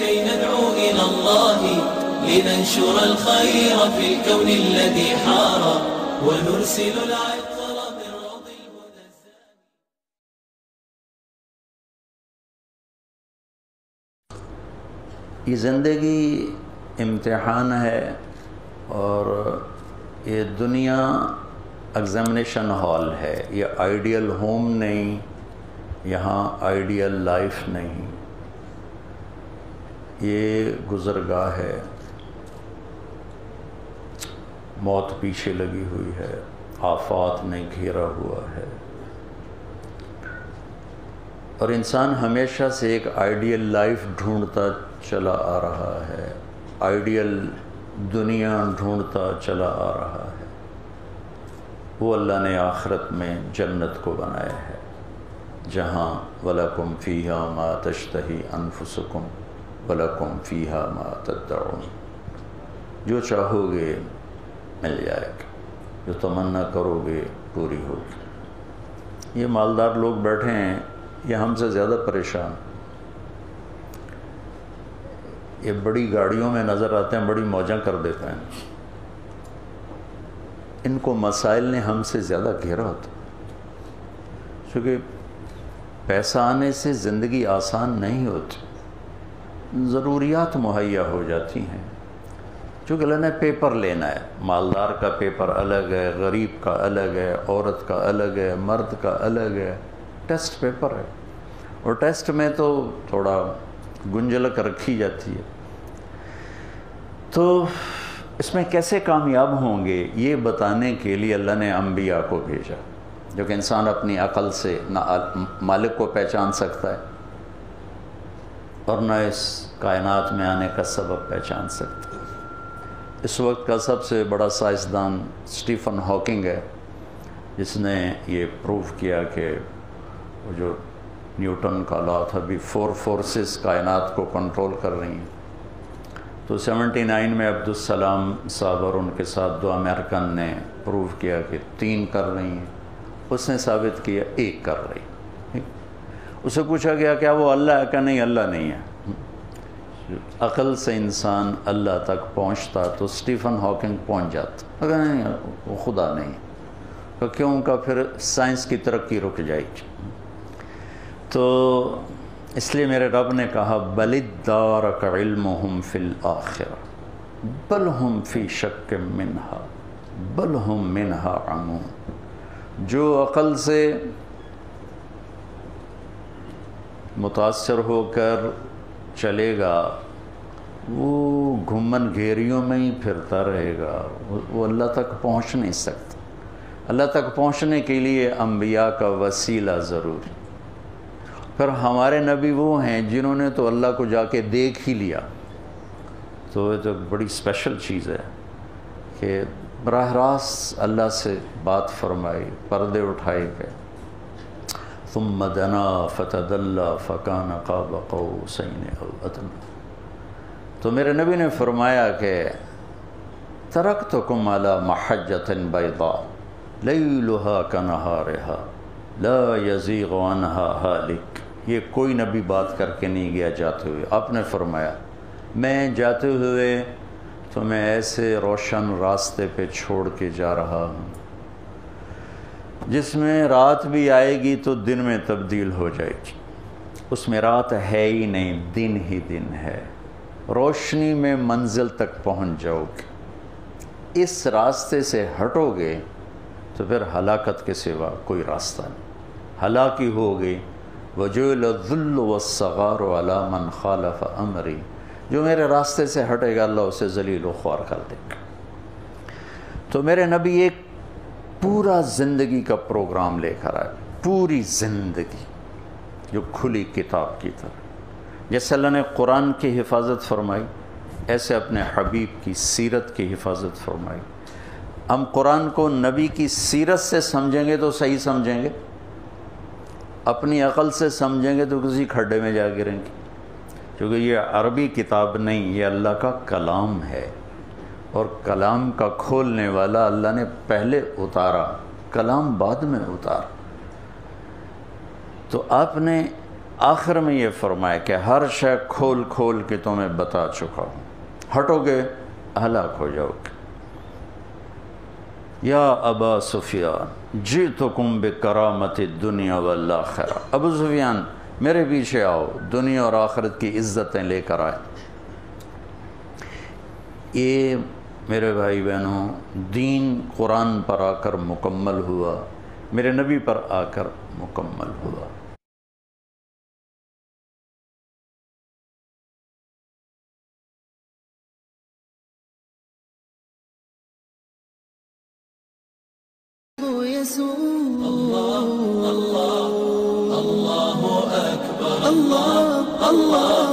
كي ندعو إلى الله لننشر الخير في الكون الذي حار ونرسل العطر یہ زندگی امتحان ہے اور یہ دنیا ایگزامنیشن ہال ہے، یہ آئیڈیل ہوم نہیں، یہاں آئیڈیل لائف نہیں۔ یہ گزرگاہ ہے۔ موت پیچھے لگی ہوئی ہے، آفات نے گھیرا ہوا ہے۔ اور انسان ہمیشہ سے ایک آئیڈیل لائف ڈھونڈتا چلا آ رہا ہے۔ آئیڈیل دنیا ڈھونڈتا چلا آ رہا ہے۔ وہ اللہ نے آخرت میں جنت کو بنایا ہے۔ جہاں وَلَكُمْ فِيهَا مَا تَشْتَهِ أَنفُسُكُمْ۔ وَلَكُمْ فِيهَا مَا تَدَّعُونَ۔ جو چاہو گے مل جائے گا، جو تمنا کرو گے پوری ہوگی۔ یہ مالدار لوگ بیٹھے ہیں، یہ ہم سے زیادہ پریشان۔ یہ بڑی گاڑیوں میں نظر آتے ہیں، بڑی موجیں کر دیتے ہیں۔ ان کو مسائل نے ہم سے زیادہ گھیرا ہوتا۔ چونکہ پیسہ آنے سے زندگی آسان نہیں ہوتی۔ ضروریات مہیا ہو جاتی ہیں۔ چونکہ اللہ نے پیپر لینا ہے، مالدار کا پیپر الگ ہے، غریب کا الگ ہے، عورت کا الگ ہے، مرد کا الگ ہے، ٹیسٹ پیپر ہے۔ اور ٹیسٹ میں تو تھوڑا گنجلک رکھی جاتی ہے۔ تو اس میں کیسے کامیاب ہوں گے؟ یہ بتانے کے لیے اللہ نے انبیاء کو بھیجا۔ جو کہ انسان اپنی عقل سے نہ مالک کو پہچان سکتا ہے۔ اور نہ اس کائنات میں آنے کا سبب پہچان سکتا اس وقت کا سب سے بڑا سائنسدان سٹیفن ہاکنگ ہے، جس نے یہ پروف کیا کہ وہ جو نیوٹن کا لا تھا بھی فور فورسز کائنات کو کنٹرول کر رہی ہیں۔ تو سیونٹی نائن میں عبدالسلام صاحب اور ان کے ساتھ دو امریکن نے پروف کیا کہ تین کر رہی ہیں۔ اس نے ثابت کیا ایک کر رہی اسے پوچھا گیا کیا وہ اللہ ہے کہ نہیں؟ اللہ نہیں ہے۔ عقل سے انسان اللہ تک پہنچتا تو سٹیفن ہاکنگ پہنچ جاتا۔ اگر نہیں، وہ خدا نہیں۔ تو کیوں؟ کا پھر سائنس کی ترقی رک جائے۔ گی تو اس لیے میرے رب نے کہا بلدار کا علم ہم فل آخر بل ہم فی شک منہا، بل ہم منہا عمون۔ جو عقل سے متاثر ہو کر چلے گا، وہ گھمن گھیریوں میں ہی پھرتا رہے گا۔ وہ اللہ تک پہنچ نہیں سکتا۔ اللہ تک پہنچنے کے لیے انبیاء کا وسیلہ ضروری پھر ہمارے نبی وہ ہیں جنہوں نے تو اللہ کو جا کے دیکھ ہی لیا۔ تو یہ تو بڑی اسپیشل چیز ہے کہ براہ راست اللہ سے بات فرمائی، پردے اٹھائے گئے۔ ثم دنا فتدلى فكان قاب قوسين او ادنى تو میرے نبی نے فرمایا کہ ترکتکم على محجة بيضاء ليلها كنهارها لا يزيغ عنها هالك یہ کوئی نبی بات کر کے نہیں گیا جاتے ہوئے. آپ نے فرمایا، میں جاتے ہوئے تو میں ایسے روشن راستے پہ چھوڑ کے جا رہا ہوں. جس میں رات بھی آئے گی تو دن میں تبدیل ہو جائے گی۔ اس میں رات ہے ہی نہیں، دن ہی دن ہے۔ روشنی میں منزل تک پہنچ جاؤ گے۔ اس راستے سے ہٹو گے تو پھر ہلاکت کے سوا کوئی راستہ نہیں۔ ہلاکی ہوگی وجول ذل و صغار من خالف امری جو میرے راستے سے ہٹے گا، اللہ اسے ذلیل و خوار کر دے گا۔ تو میرے نبی، ایک پورا زندگی کا پروگرام لے کر آئے، پوری زندگی جو کھلی کتاب کی طرح۔ جیسے اللہ نے قرآن کی حفاظت فرمائی، ایسے اپنے حبیب کی سیرت کی حفاظت فرمائی۔ ہم قرآن کو نبی کی سیرت سے سمجھیں گے تو صحیح سمجھیں گے، اپنی عقل سے سمجھیں گے تو کسی کھڈے میں جا گریں گے۔ کیونکہ یہ عربی کتاب نہیں، یہ اللہ کا کلام ہے۔ اور کلام کا کھولنے والا اللہ نے پہلے اتارا، کلام بعد میں اتارا۔ تو آپ نے آخر میں یہ فرمایا کہ ہر شے کھول کھول کے تمہیں بتا چکا ہوں۔ ہٹو گے، ہلاک ہو جاؤ گے۔ یا ابا سفیان جی تو کم بے کرامت دنیا والآخرہ۔ ابو سفیان، میرے پیچھے آؤ، دنیا اور آخرت کی عزتیں لے کر آئے۔ یہ میرے بھائی بہنوں دین قرآن پر آ کر مکمل ہوا میرے نبی پر آ کر مکمل ہوا الله أكبر لا